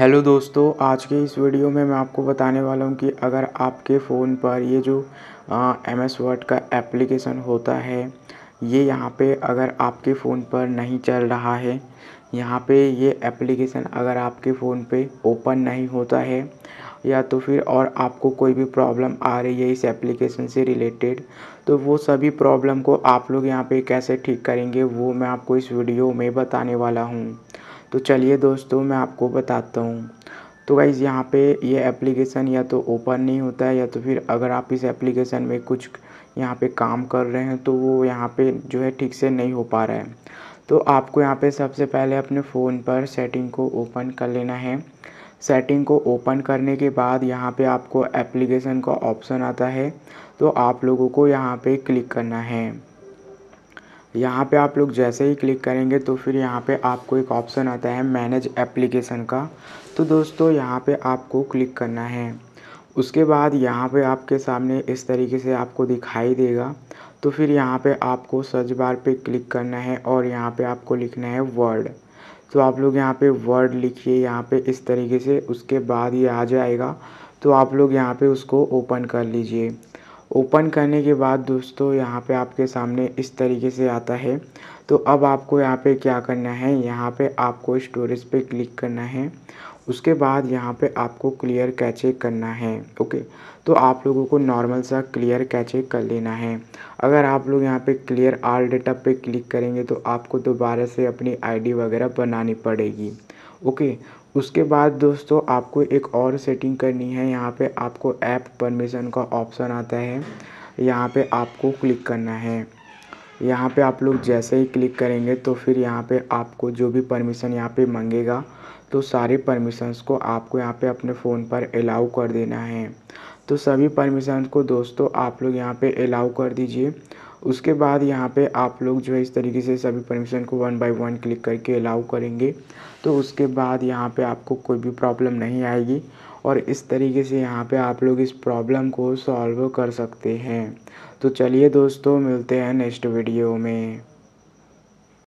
Hello दोस्तों, आज के इस वीडियो में मैं आपको बताने वाला हूँ कि अगर आपके फ़ोन पर ये जो एम एस वर्ड का एप्लीकेशन होता है, ये यहाँ पे अगर आपके फ़ोन पर नहीं चल रहा है, यहाँ पे ये एप्लीकेशन अगर आपके फ़ोन पे ओपन नहीं होता है, या तो फिर और आपको कोई भी प्रॉब्लम आ रही है इस एप्लीकेशन से रिलेटेड तो वो सभी प्रॉब्लम को आप लोग यहाँ पे कैसे ठीक करेंगे, वो मैं आपको इस वीडियो में बताने वाला हूँ। तो चलिए दोस्तों, मैं आपको बताता हूँ। तो गाइज़ यहाँ पे ये एप्लीकेशन या तो ओपन नहीं होता है या तो फिर अगर आप इस एप्लीकेशन में कुछ यहाँ पे काम कर रहे हैं तो वो यहाँ पे जो है ठीक से नहीं हो पा रहा है। तो आपको यहाँ पे सबसे पहले अपने फ़ोन पर सेटिंग को ओपन कर लेना है। सेटिंग को ओपन करने के बाद यहाँ पे आपको एप्लीकेशन का ऑप्शन आता है। तो आप लोगों को यहाँ पे क्लिक करना है। यहाँ पे आप लोग जैसे ही क्लिक करेंगे तो फिर यहाँ पे आपको एक ऑप्शन आता है मैनेज एप्लीकेशन का। तो दोस्तों, यहाँ पे आपको क्लिक करना है। उसके बाद यहाँ पे आपके सामने इस तरीके से आपको दिखाई देगा। तो फिर यहाँ पे आपको सर्च बार पे क्लिक करना है और यहाँ पे आपको लिखना है वर्ड। तो आप लोग यहाँ पे वर्ड लिखिए यहाँ पे इस तरीके से, उसके बाद ये आ जाएगा। तो आप लोग यहाँ पे उसको ओपन कर लीजिए। ओपन करने के बाद दोस्तों यहाँ पे आपके सामने इस तरीके से आता है। तो अब आपको यहाँ पे क्या करना है? यहाँ पे आपको स्टोरेज पे क्लिक करना है। उसके बाद यहाँ पे आपको क्लियर कैचे करना है। ओके? तो आप लोगों को नॉर्मल सा क्लियर कैचे कर लेना है। अगर आप लोग यहाँ पे क्लियर आल डेटा पे क्लिक करेंगे तो आपको दोबारा से अपनी आईडी वगैरह बनानी पड़ेगी। ओके? उसके बाद दोस्तों, आपको एक और सेटिंग करनी है। यहाँ पे आपको ऐप परमिशन का ऑप्शन आता है। यहाँ पे आपको क्लिक करना है। यहाँ पे आप लोग जैसे ही क्लिक करेंगे तो फिर यहाँ पे आपको जो भी परमिशन यहाँ पे मांगेगा तो सारे परमिशंस को आपको यहाँ पे अपने फ़ोन पर अलाउ कर देना है। तो सभी परमिशन को दोस्तों, आप लोग यहाँ पे अलाउ कर दीजिए। उसके बाद यहाँ पे आप लोग जो है इस तरीके से सभी परमिशन को वन बाय वन क्लिक करके अलाउ करेंगे। तो उसके बाद यहाँ पे आपको कोई भी प्रॉब्लम नहीं आएगी और इस तरीके से यहाँ पे आप लोग इस प्रॉब्लम को सॉल्व कर सकते हैं। तो चलिए दोस्तों, मिलते हैं नेक्स्ट वीडियो में।